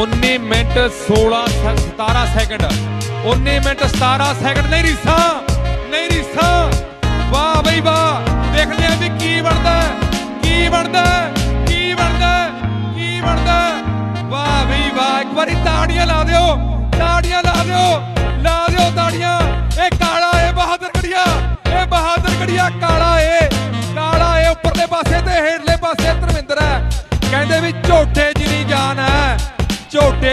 19 minute 16 ਸ- 17 second. 19 minute 17 second. ਨਹੀਂ ਰੀਸਾ ਨਹੀਂ ਰੀਸਾ। ਵਾਹ ਬਈ ਵਾਹ, ਦੇਖਦੇ ਆ ਵੀ ਕੀ ਬਣਦਾ ਕੀ ਬਣਦਾ ਕੀ ਬਣਦਾ ਕੀ ਬਣਦਾ ਵਾਹ ਬਈ ਵਾਹ, ਇੱਕ ਵਾਰੀ ਤਾੜੀਆਂ ਲਾ ਦਿਓ, ਤਾੜੀਆਂ ਲਾ ਦਿਓ ਲਾ ਦਿਓ ਤਾੜੀਆਂ। ਇਹ ਕਾਲਾ ਏ, ਬਹਾਦਰ ਗੜੀਆ ਇਹ ਬਹਾਦਰ ਗੜੀਆ ਕਾਲਾ ਏ ਕਾਲਾ ਏ। ਉੱਪਰਲੇ ਪਾਸੇ ਤੇ ਹੇਠਲੇ ਪਾਸੇ ਧਰਮਿੰਦਰ ਹੈ। ਕਹਿੰਦੇ ਵੀ ਝੋਟੇ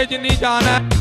जिनी जाना। है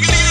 Magnet.